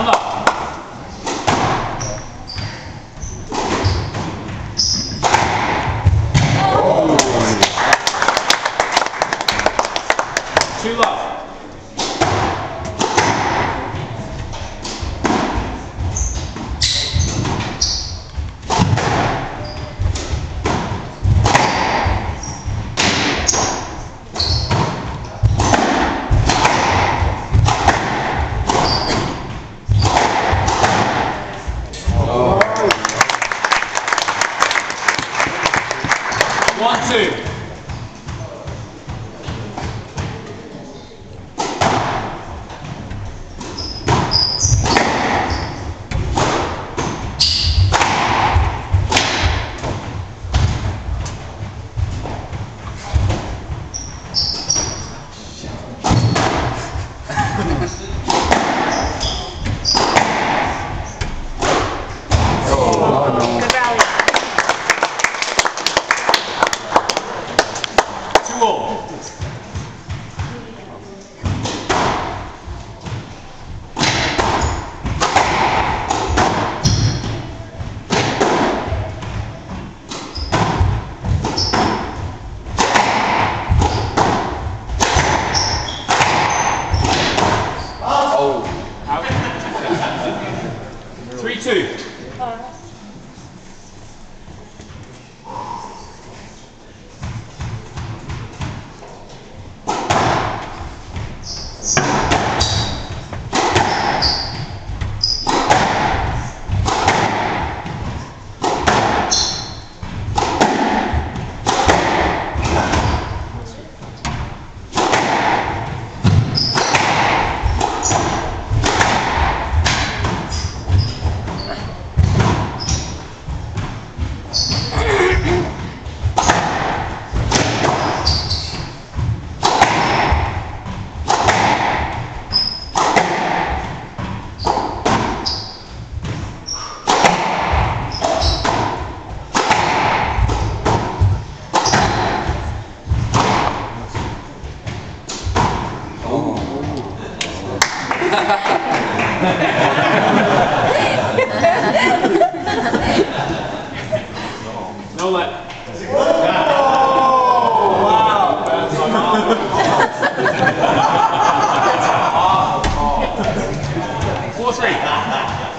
Two left. Two. No let. Four, three. Four all. Five, four.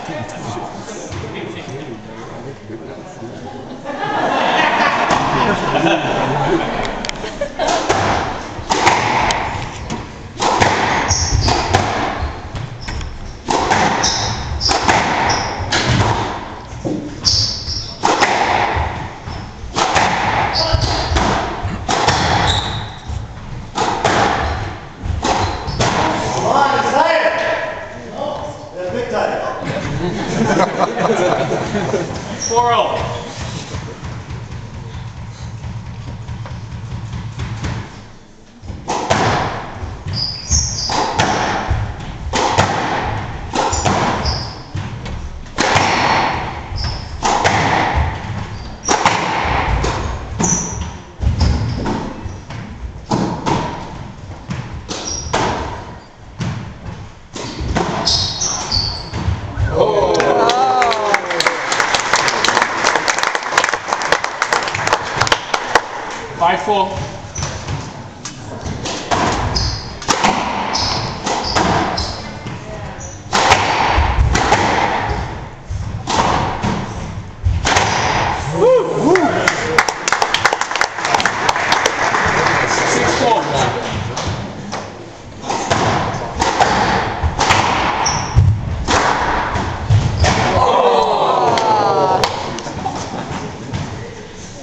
Squirrel. Six, four.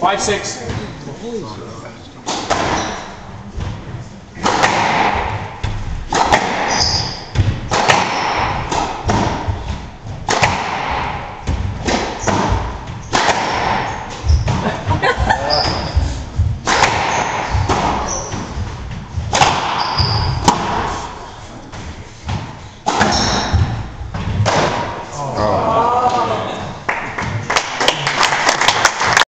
Five, six. Holy